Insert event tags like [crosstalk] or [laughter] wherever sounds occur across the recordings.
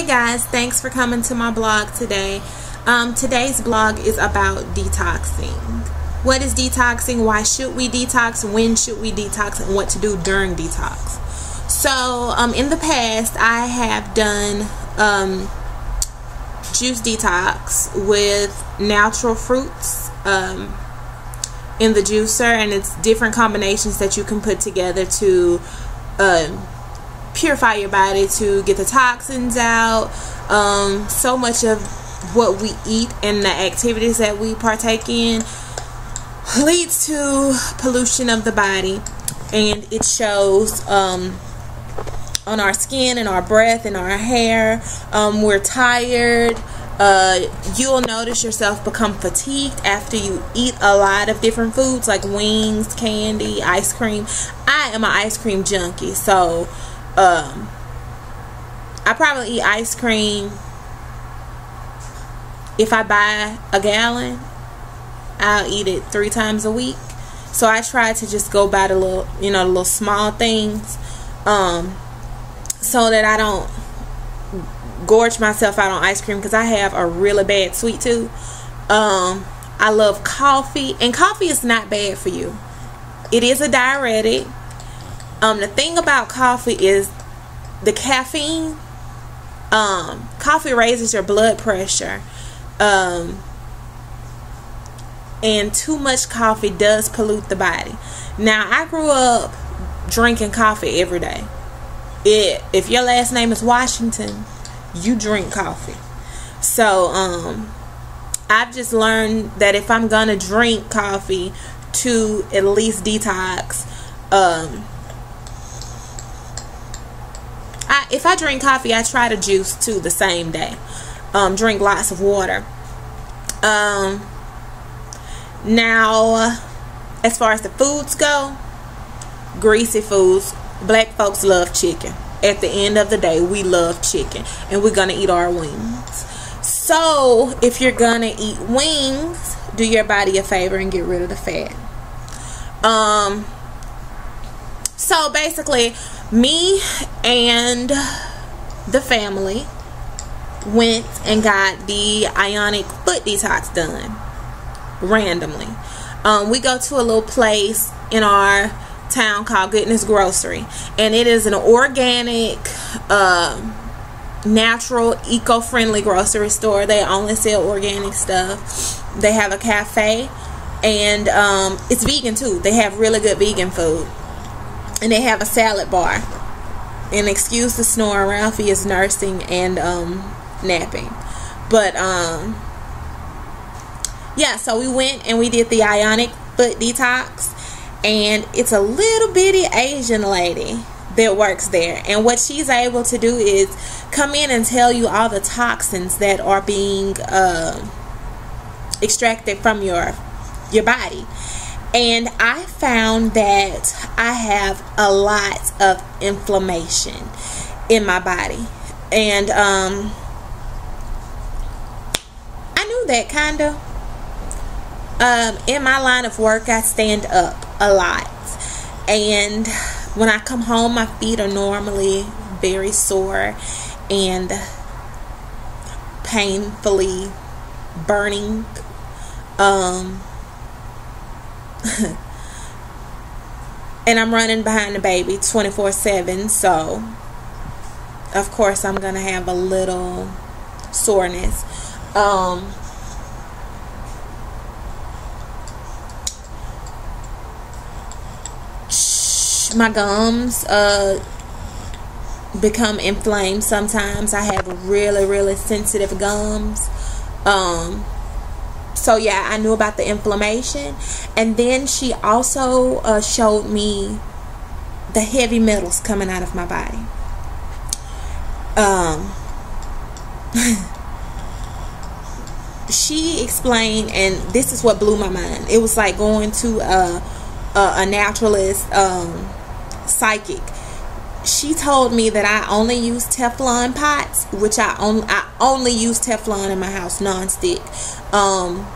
Hey guys, thanks for coming to my blog today. Um, today's blog is about detoxing. What is detoxing? Why should we detox? When should we detox? And what to do during detox. So, um, in the past, I have done um, juice detox with natural fruits um, in the juicer, and it's different combinations that you can put together to um, purify your body to get the toxins out. Um, so much of what we eat and the activities that we partake in leads to pollution of the body, and it shows um, on our skin and our breath and our hair. Um, we're tired. Uh, you'll notice yourself become fatigued after you eat a lot of different foods like wings, candy, ice cream. I am an ice cream junkie, so um, I probably eat ice cream. If I buy a gallon, I'll eat it three times a week. So I try to just go buy the little, you know, the little small things, um, so that I don't gorge myself out on ice cream because I have a really bad sweet tooth. Um, I love coffee, and coffee is not bad for you. It is a diuretic. Um, the thing about coffee is the caffeine. Um, coffee raises your blood pressure. Um, and too much coffee does pollute the body. Now, I grew up drinking coffee every day. It, if your last name is Washington, you drink coffee. So, um, I've just learned that if I'm gonna drink coffee to at least detox, um, I, if I drink coffee, I try to juice too the same day. Um, drink lots of water. Um, now, as far as the foods go, greasy foods. Black folks love chicken. At the end of the day, we love chicken, and we're gonna eat our wings. So, if you're gonna eat wings, do your body a favor and get rid of the fat. Um. So basically, me and the family went and got the ionic foot detox done randomly. Um, we go to a little place in our town called Goodness Grocery, and it is an organic, uh, natural, eco friendly grocery store. They only sell organic stuff. They have a cafe, and um, it's vegan too. They have really good vegan food and they have a salad bar. And excuse the snore, Ralphie is nursing and um, napping. But um, yeah, so we went and we did the ionic foot detox, and it's a little bitty Asian lady that works there. And what she's able to do is come in and tell you all the toxins that are being uh, extracted from your your body and I found that I have a lot of inflammation in my body. And um, I knew that kind of. Um, in my line of work, I stand up a lot. And when I come home, my feet are normally very sore and painfully burning. Um, [laughs] and I'm running behind the baby 24 7. So, of course, I'm going to have a little soreness. Um, my gums uh, become inflamed sometimes. I have really, really sensitive gums. Um, so yeah i knew about the inflammation. And then she also uh, showed me the heavy metals coming out of my body. Um [laughs] she explained and this is what blew my mind. It was like going to a a, a naturalist um psychic. She told me that I only use Teflon pots, which I only I only use Teflon in my house non-stick. Um,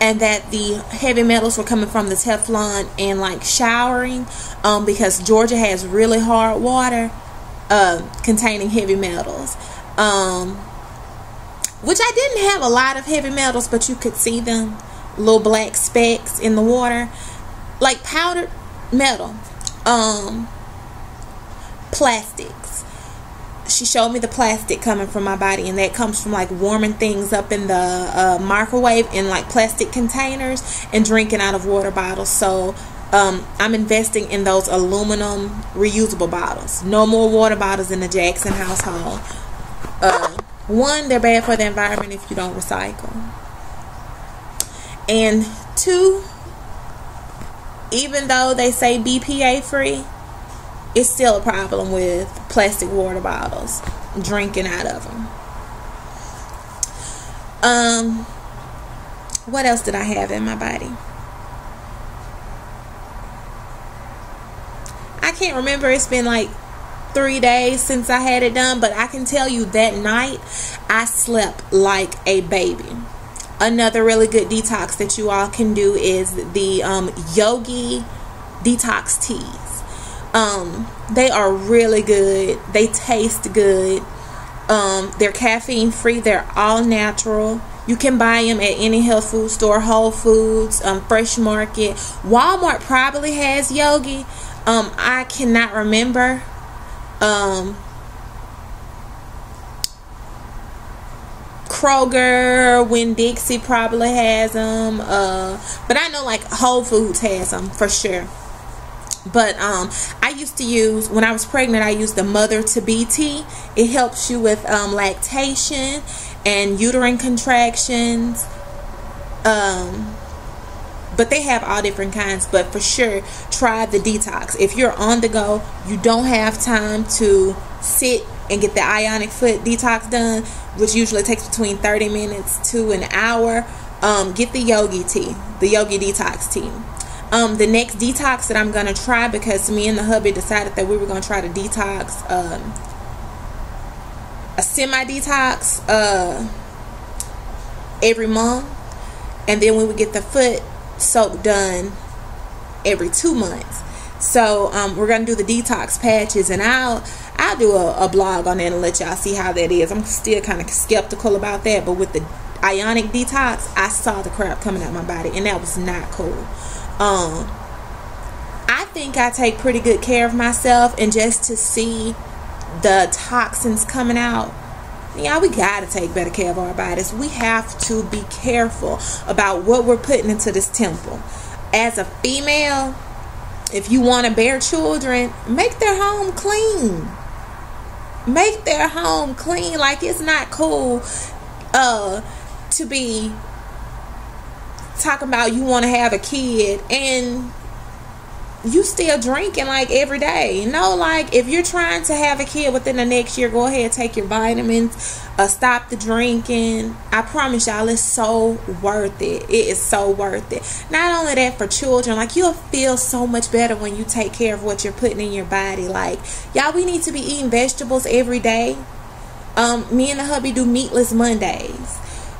and that the heavy metals were coming from the Teflon and like showering um, because Georgia has really hard water uh, containing heavy metals. Um, which I didn't have a lot of heavy metals, but you could see them little black specks in the water, like powdered metal. Um, plastics. She showed me the plastic coming from my body, and that comes from like warming things up in the uh, microwave in like plastic containers and drinking out of water bottles. So um, I'm investing in those aluminum reusable bottles. No more water bottles in the Jackson household. Uh, one, they're bad for the environment if you don't recycle. And two, even though they say BPA free, it's still a problem with plastic water bottles, drinking out of them. Um, what else did I have in my body? I can't remember. It's been like three days since I had it done, but I can tell you that night I slept like a baby. Another really good detox that you all can do is the um, Yogi detox teas. Um, they are really good. They taste good. Um, they're caffeine free. They're all natural. You can buy them at any health food store, Whole Foods, um, Fresh Market. Walmart probably has Yogi. Um, I cannot remember. Um, Kroger, Winn-Dixie probably has them. Uh, but I know like Whole Foods has them for sure. But um, I used to use when I was pregnant. I used the Mother to Be tea. It helps you with um, lactation and uterine contractions. Um, but they have all different kinds but for sure try the detox if you're on the go you don't have time to sit and get the ionic foot detox done which usually takes between 30 minutes to an hour um, get the yogi tea the yogi detox tea um, the next detox that i'm gonna try because me and the hubby decided that we were gonna try to detox um, a semi detox uh, every month and then we would get the foot soak done every two months. So um, we're gonna do the detox patches, and I'll I'll do a, a blog on that and let y'all see how that is. I'm still kind of skeptical about that, but with the ionic detox, I saw the crap coming out my body, and that was not cool. Um, I think I take pretty good care of myself, and just to see the toxins coming out yeah, we got to take better care of our bodies. We have to be careful about what we're putting into this temple. As a female, if you want to bear children, make their home clean. Make their home clean. Like it's not cool uh to be talking about you want to have a kid and you still drinking like every day. You know, like if you're trying to have a kid within the next year, go ahead and take your vitamins, uh, stop the drinking. I promise y'all, it's so worth it. It is so worth it. Not only that for children, like you'll feel so much better when you take care of what you're putting in your body. Like y'all, we need to be eating vegetables every day. Um, me and the hubby do meatless Mondays.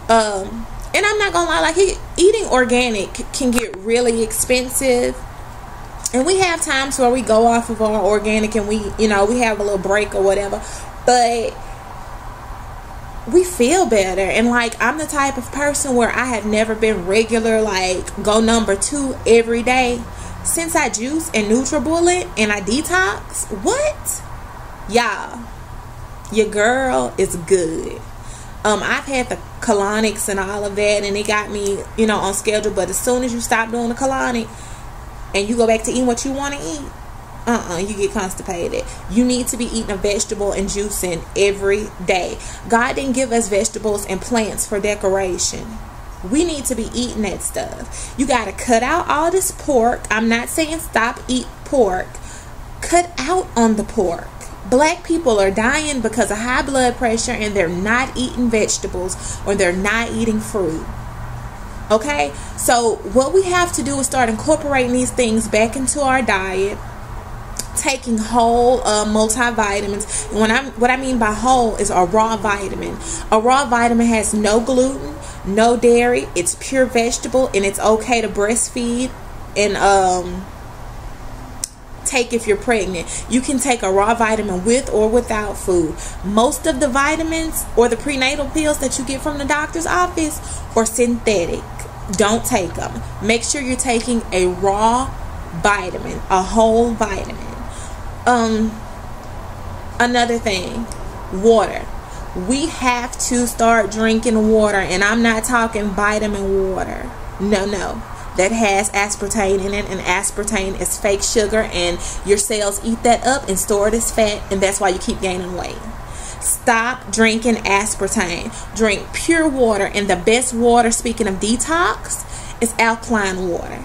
Um, and I'm not gonna lie, like he, eating organic can get really expensive. And we have times where we go off of our organic and we you know we have a little break or whatever. But we feel better. And like i'm the type of person where i have never been regular like go number two every day. Since i juice and nutribullet and i detox what? Y'all your girl is good um i've had the colonics and all of that and it got me you know on schedule but as soon as you stop doing the colonic and you go back to eating what you want to eat, uh-uh, you get constipated. You need to be eating a vegetable and juicing every day. God didn't give us vegetables and plants for decoration. We need to be eating that stuff. You got to cut out all this pork. I'm not saying stop eat pork. Cut out on the pork. Black people are dying because of high blood pressure and they're not eating vegetables or they're not eating fruit. Okay, so what we have to do is start incorporating these things back into our diet. Taking whole uh, multivitamins. And when I'm what I mean by whole is a raw vitamin. A raw vitamin has no gluten, no dairy. It's pure vegetable, and it's okay to breastfeed and um take if you're pregnant. You can take a raw vitamin with or without food. Most of the vitamins or the prenatal pills that you get from the doctor's office are synthetic. Don't take them. Make sure you're taking a raw vitamin, a whole vitamin. Um another thing, water. We have to start drinking water and I'm not talking vitamin water. No, no that has aspartame in it and aspartame is fake sugar and your cells eat that up and store it as fat and that's why you keep gaining weight. Stop drinking aspartame. Drink pure water and the best water speaking of detox is alkaline water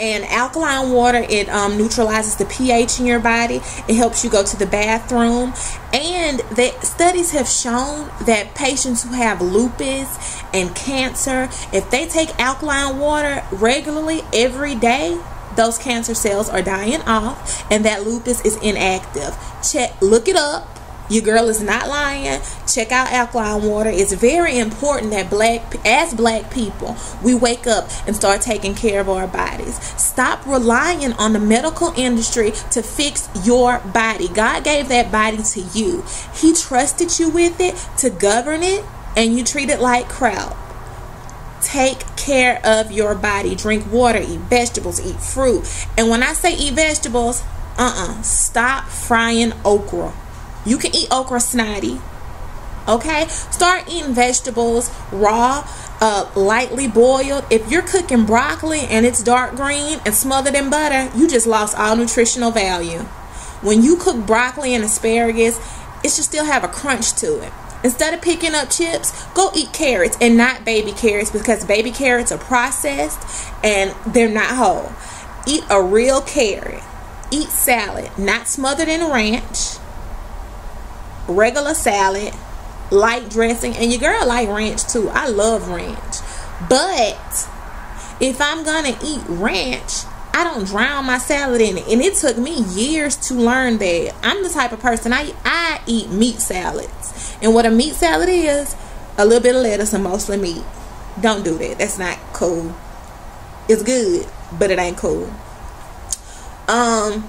and alkaline water it um, neutralizes the ph in your body. It helps you go to the bathroom. And the studies have shown that patients who have lupus and cancer if they take alkaline water regularly every day those cancer cells are dying off and that lupus is inactive. Check look it up your girl is not lying. Check out alkaline water. It's very important that black as black people, we wake up and start taking care of our bodies. Stop relying on the medical industry to fix your body. God gave that body to you. He trusted you with it to govern it and you treat it like crap. Take care of your body. Drink water, eat vegetables, eat fruit. And when I say eat vegetables, uh-uh, stop frying okra. You can eat okra snotty. Okay? Start eating vegetables raw, uh, lightly boiled. If you're cooking broccoli and it's dark green and smothered in butter, you just lost all nutritional value. When you cook broccoli and asparagus, it should still have a crunch to it. Instead of picking up chips, go eat carrots and not baby carrots because baby carrots are processed and they're not whole. Eat a real carrot. Eat salad, not smothered in ranch regular salad, light dressing, and your girl like ranch too. I love ranch. But if I'm gonna eat ranch, I don't drown my salad in it. And it took me years to learn that. I'm the type of person I I eat meat salads. And what a meat salad is, a little bit of lettuce and mostly meat. Don't do that. That's not cool. It's good, but it ain't cool. Um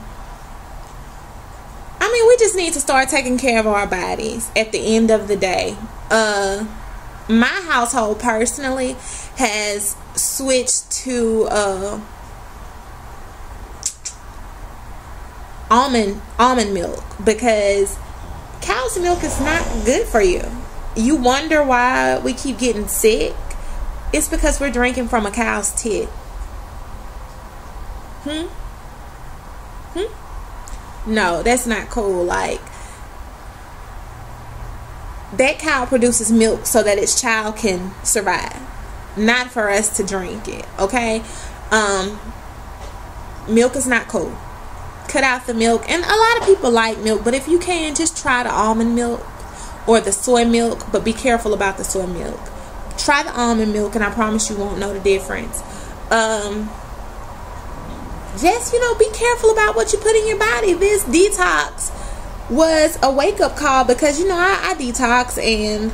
I mean, we just need to start taking care of our bodies at the end of the day. Uh, my household personally has switched to uh, almond almond milk because cow's milk is not good for you. You wonder why we keep getting sick? It's because we're drinking from a cow's tit. Hmm? Hmm? No, that's not cool. Like that cow produces milk so that its child can survive, not for us to drink it. Okay, um, milk is not cool. Cut out the milk, and a lot of people like milk, but if you can, just try the almond milk or the soy milk, but be careful about the soy milk. Try the almond milk, and I promise you won't know the difference. Um, just you know be careful about what you put in your body. This detox was a wake-up call because you know I, I detox and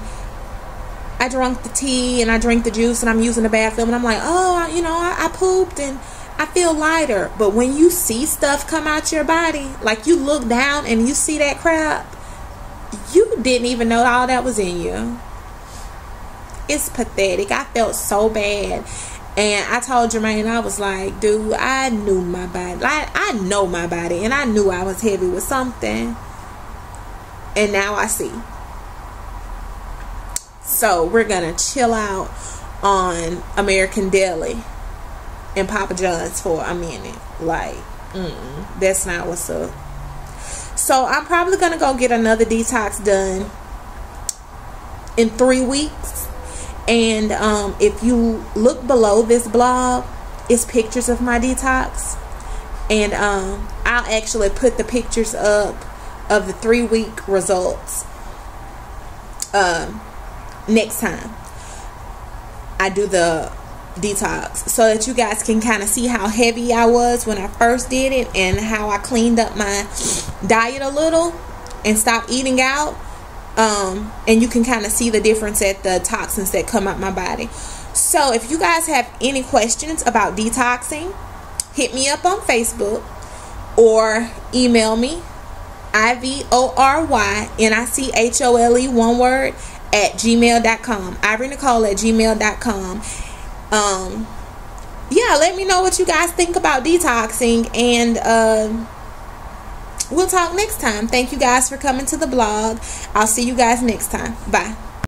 I drank the tea and I drink the juice and I'm using the bathroom and I'm like oh you know I, I pooped and I feel lighter. But when you see stuff come out your body like you look down and you see that crap you didn't even know all that was in you. It's pathetic. I felt so bad and I told Jermaine, I was like, dude, I knew my body. Like, I know my body. And I knew I was heavy with something. And now I see. So we're going to chill out on American Deli and Papa John's for a minute. Like, mm, that's not what's up. So I'm probably going to go get another detox done in three weeks and um, if you look below this blog, it's pictures of my detox. And um, I'll actually put the pictures up of the three week results um, next time I do the detox so that you guys can kind of see how heavy I was when I first did it and how I cleaned up my diet a little and stopped eating out um, and you can kind of see the difference at the toxins that come out my body. So if you guys have any questions about detoxing, hit me up on Facebook. or email me I V O R Y N I C H O L E, one word, at gmail.com. Ivory Nichole at gmail.com. Um, yeah, let me know what you guys think about detoxing, and uh, we'll talk next time. Thank you guys for coming to the blog. I'll see you guys next time. Bye.